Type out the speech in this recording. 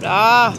Bra.